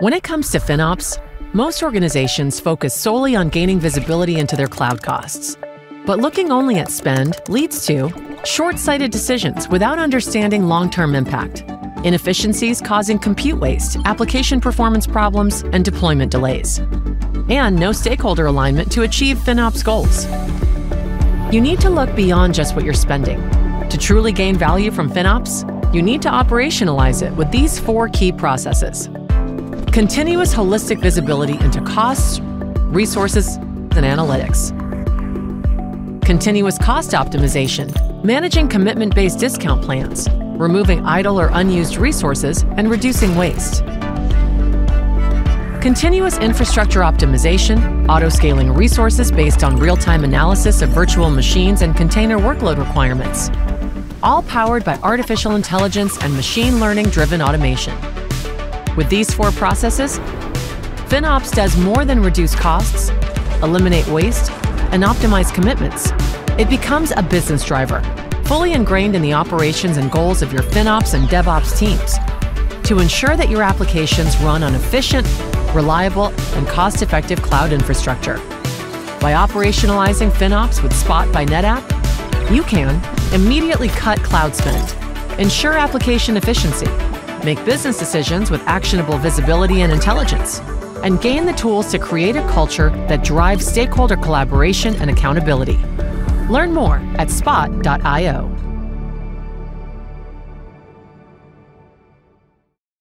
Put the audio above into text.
When it comes to FinOps, most organizations focus solely on gaining visibility into their cloud costs. But looking only at spend leads to short sighted decisions without understanding long term impact, inefficiencies causing compute waste, application performance problems, and deployment delays, and no stakeholder alignment to achieve FinOps goals. You need to look beyond just what you're spending. To truly gain value from FinOps, you need to operationalize it with these four key processes continuous holistic visibility into costs, resources, and analytics. Continuous cost optimization, managing commitment based discount plans, removing idle or unused resources, and reducing waste. Continuous infrastructure optimization, auto-scaling resources based on real-time analysis of virtual machines and container workload requirements. All powered by artificial intelligence and machine learning-driven automation. With these four processes, FinOps does more than reduce costs, eliminate waste, and optimize commitments. It becomes a business driver, fully ingrained in the operations and goals of your FinOps and DevOps teams to ensure that your applications run on efficient, reliable, and cost-effective cloud infrastructure. By operationalizing FinOps with Spot by NetApp, you can immediately cut cloud spend, ensure application efficiency, make business decisions with actionable visibility and intelligence, and gain the tools to create a culture that drives stakeholder collaboration and accountability. Learn more at spot.io.